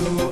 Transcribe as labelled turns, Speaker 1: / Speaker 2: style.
Speaker 1: do